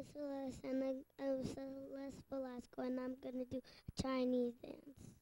is Celeste, and I, I'm Celeste Velasco, and I'm gonna do a Chinese dance.